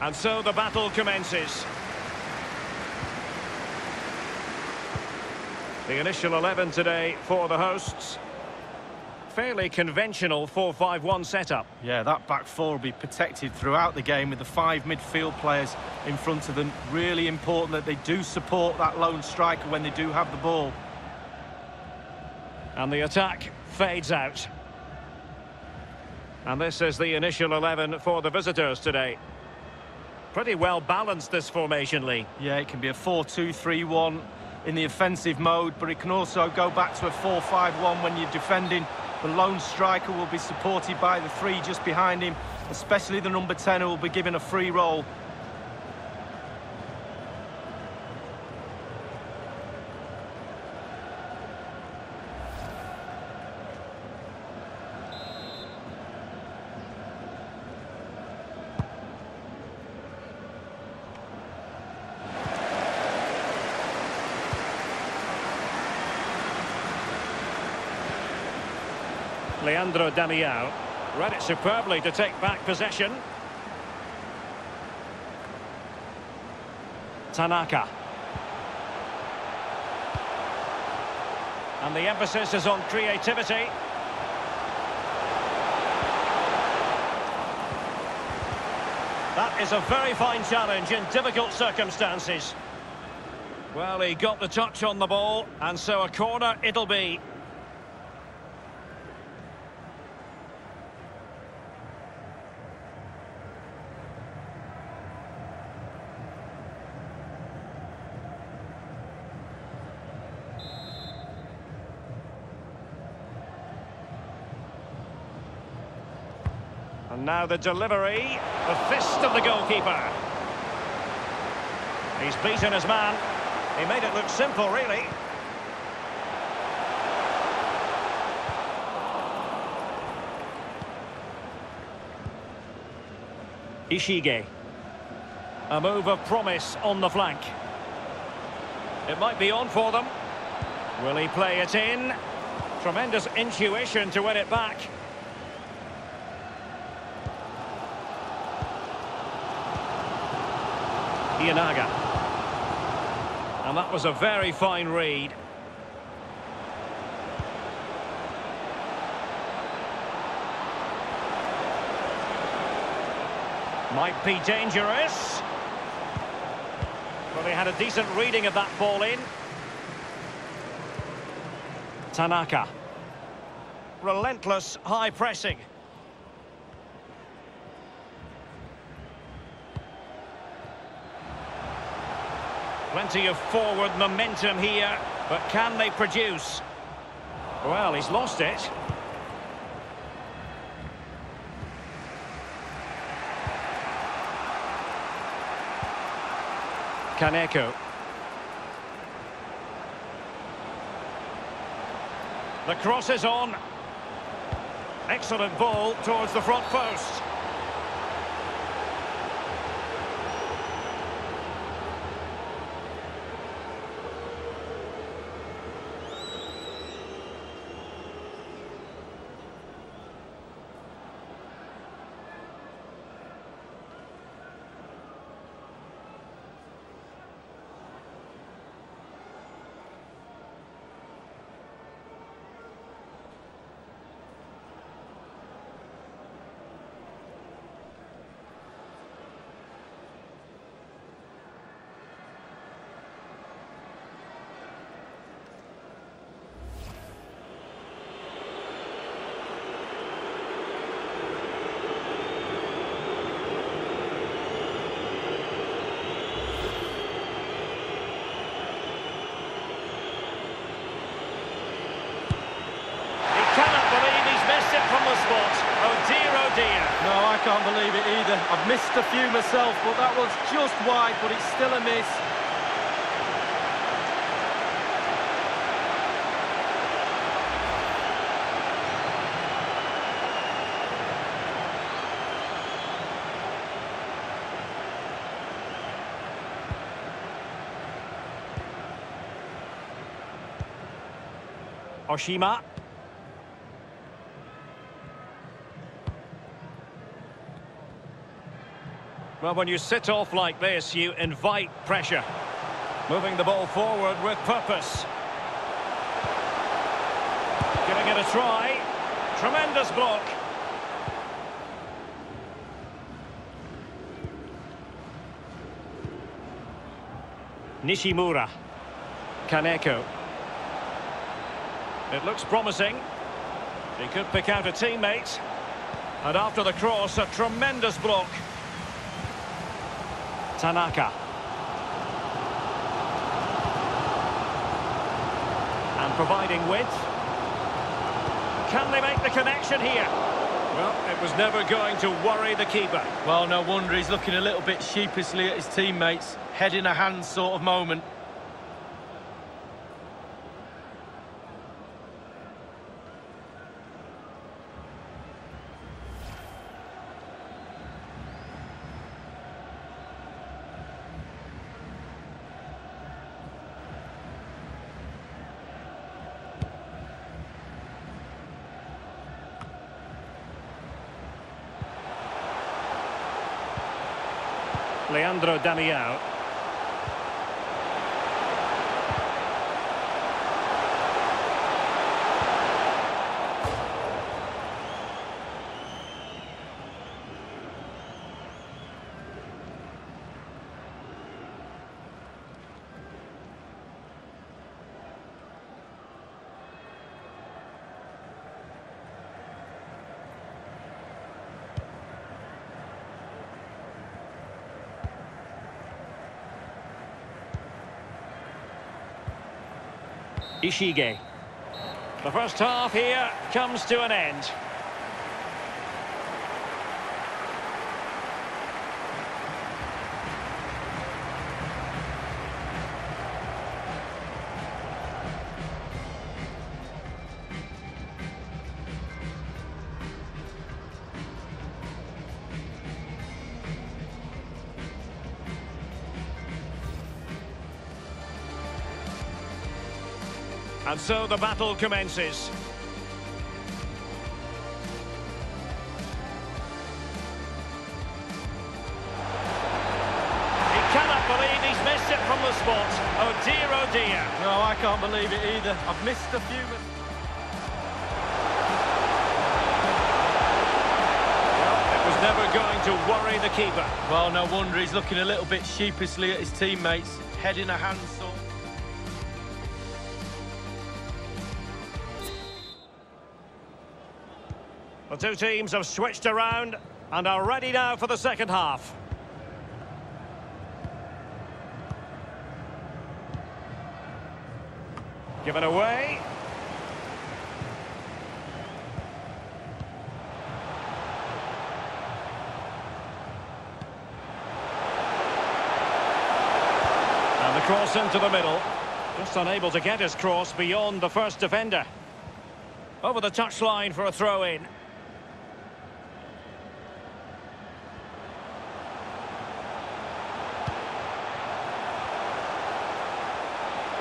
And so the battle commences. The initial 11 today for the hosts. Fairly conventional 4-5-1 setup. Yeah, that back four will be protected throughout the game with the five midfield players in front of them. Really important that they do support that lone striker when they do have the ball. And the attack fades out. And this is the initial 11 for the visitors today. Pretty well balanced, this formation, Lee. Yeah, it can be a 4-2-3-1 in the offensive mode, but it can also go back to a 4-5-1 when you're defending. The lone striker will be supported by the three just behind him, especially the number 10 who will be given a free role. Leandro Damiao. Read it superbly to take back possession. Tanaka. And the emphasis is on creativity. That is a very fine challenge in difficult circumstances. Well, he got the touch on the ball, and so a corner it'll be. Now the delivery, the fist of the goalkeeper. He's beaten his man. He made it look simple, really. Ishige. A move of promise on the flank. It might be on for them. Will he play it in? Tremendous intuition to win it back. Ienaga. And that was a very fine read. Might be dangerous. Well, they had a decent reading of that ball in. Tanaka. Relentless high pressing. Plenty of forward momentum here, but can they produce? Well, he's lost it. Kaneko. The cross is on. Excellent ball towards the front post. He cannot believe he's missed it from the spot. Oh dear, oh dear. No, I can't believe it either. I've missed a few myself, but that was just wide, but it's still a miss. Oshima. Well, when you sit off like this, you invite pressure. Moving the ball forward with purpose. Giving it a try. Tremendous block. Nishimura. Kaneko. It looks promising. He could pick out a teammate. And after the cross, a tremendous block. Tanaka. And providing width. Can they make the connection here? Well, it was never going to worry the keeper. Well, no wonder he's looking a little bit sheepishly at his teammates. Head in a hand sort of moment. Leandro Damiao. Ishige. The first half here comes to an end. And so the battle commences. He cannot believe he's missed it from the spot. Oh dear, oh dear. No, I can't believe it either. I've missed a few minutes. Well, it was never going to worry the keeper. Well, no wonder he's looking a little bit sheepishly at his teammates. Head in a hand The two teams have switched around and are ready now for the second half. Given away. And the cross into the middle. Just unable to get his cross beyond the first defender. Over the touchline for a throw-in.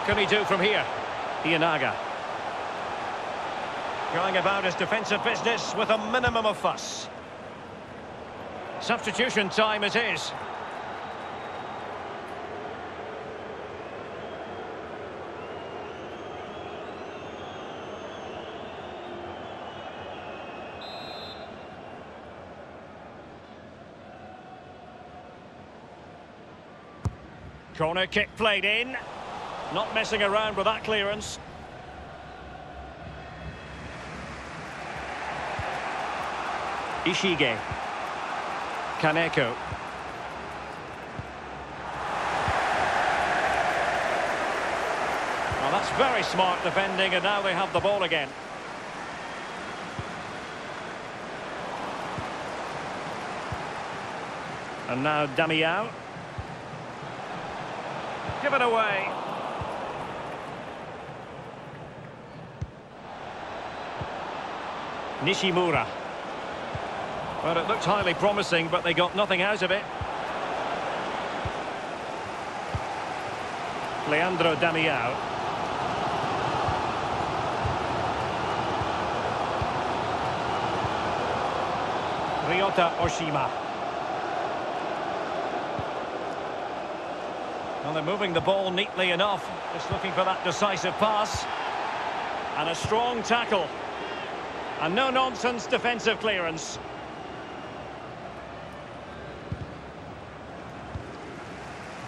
What can he do from here? Ienaga. Going about his defensive business with a minimum of fuss. Substitution time it is. Corner kick played in. Not messing around with that clearance. Ishige. Kaneko. Well, that's very smart defending, and now they have the ball again. And now Damiao. Give it away. Nishimura. Well, it looked highly promising, but they got nothing out of it. Leandro Damiao. Ryota Oshima. Well, they're moving the ball neatly enough. Just looking for that decisive pass. And a strong tackle. And no-nonsense defensive clearance.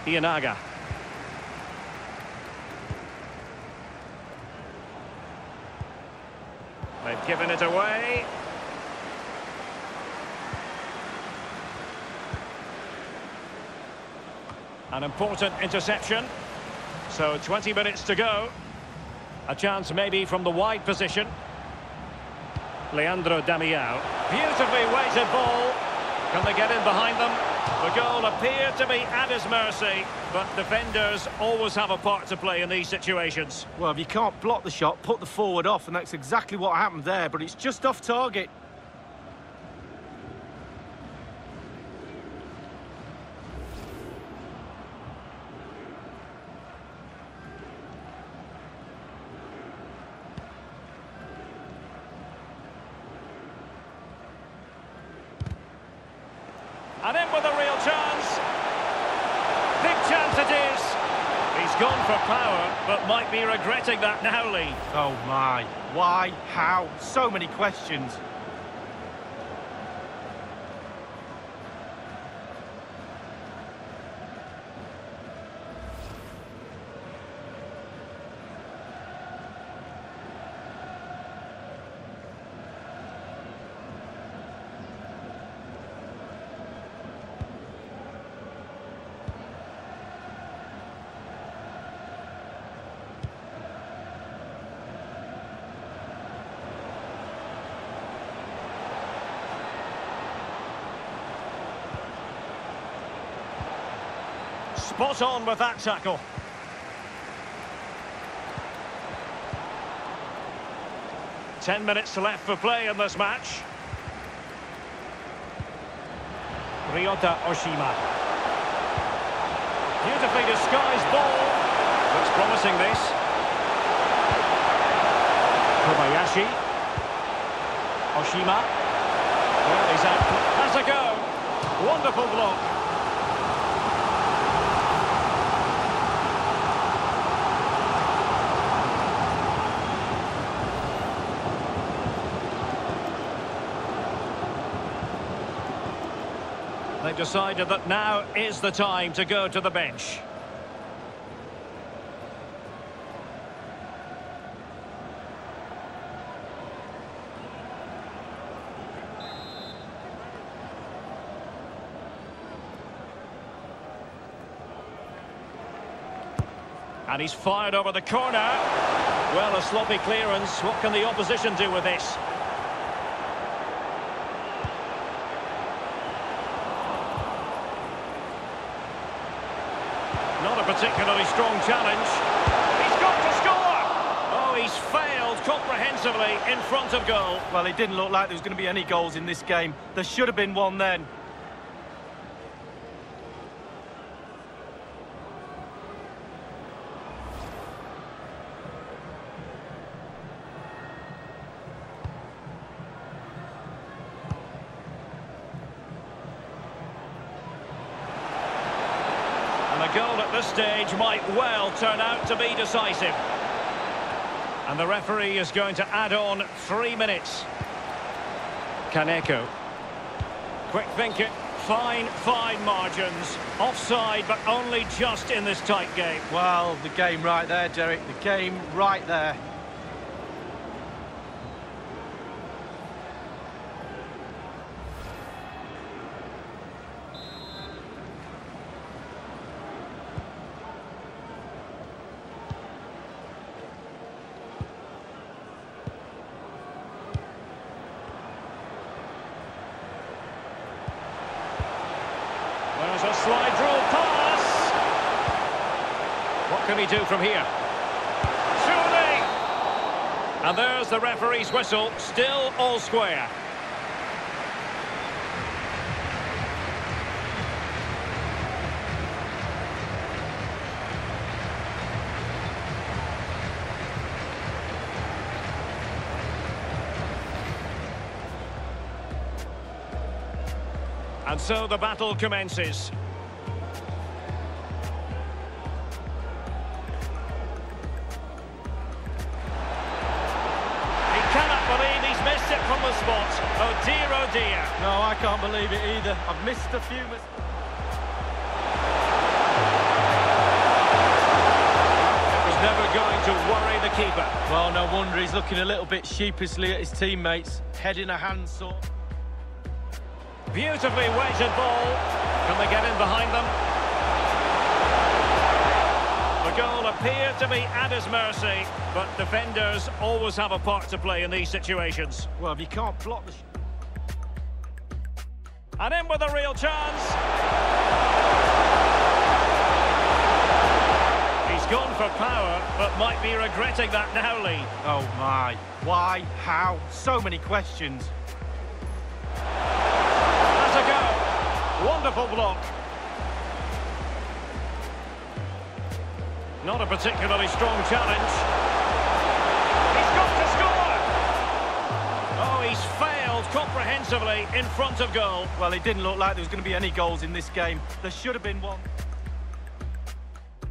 Ienaga. They've given it away. An important interception. So 20 minutes to go. A chance maybe from the wide position. Leandro Damiao. Beautifully weighted ball. Can they get in behind them? The goal appeared to be at his mercy, but defenders always have a part to play in these situations. Well, if you can't block the shot, put the forward off, and that's exactly what happened there, but it's just off target. And in with a real chance. Big chance it is. He's gone for power, but might be regretting that now, Lee. Oh my, why, how, so many questions. Spot on with that tackle. Ten minutes left for play in this match. Ryota Oshima. Beautifully disguised ball. Looks promising this. Kobayashi. Oshima. Well, he's out. Has a go. Wonderful block. They've decided that now is the time to go to the bench. And he's fired over the corner. Well, a sloppy clearance. What can the opposition do with this? Not a particularly strong challenge. He's got to score! Oh, he's failed comprehensively in front of goal. Well, it didn't look like there was going to be any goals in this game. There should have been one then. A goal at this stage might well turn out to be decisive. And the referee is going to add on three minutes. Kaneko. Quick thinking. Fine, fine margins. Offside, but only just in this tight game. Well, the game right there, Derek. The game right there. There's a slide rule pass. He do from here? Surely! And there's the referee's whistle, still all square. And so the battle commences. Believe it either. I've missed a few mistakes. Never going to worry the keeper. Well, no wonder he's looking a little bit sheepishly at his teammates, head in a handsaw. Beautifully weighted ball. Can they get in behind them? The goal appeared to be at his mercy, but defenders always have a part to play in these situations. Well, if you can't block the... And in with a real chance. He's gone for power, but might be regretting that now, Lee. Oh, my. Why? How? So many questions. That's a go. Wonderful block. Not a particularly strong challenge. Comprehensively in front of goal. Well, it didn't look like there was going to be any goals in this game. There should have been one.